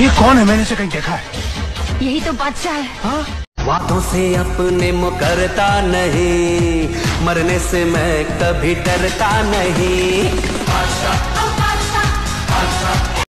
ये कौन है? मैंने इसे कहीं देखा है। यही तो बादशाह है। हाँ? वादों से अपने मुकरता नहीं मरने से मैं कभी डरता नहीं।